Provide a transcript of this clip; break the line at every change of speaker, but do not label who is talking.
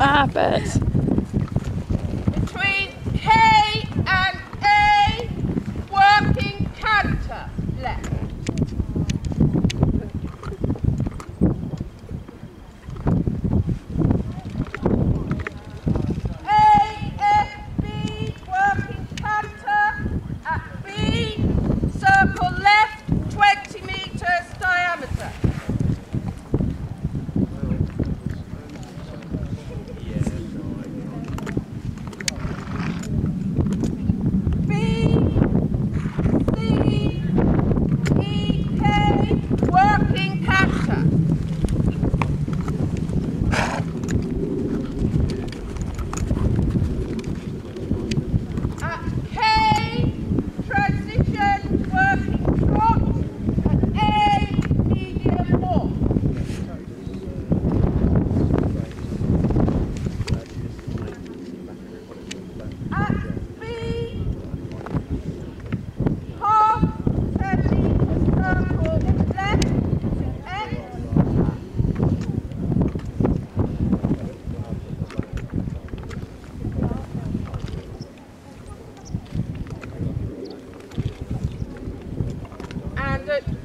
Ah, bet.
And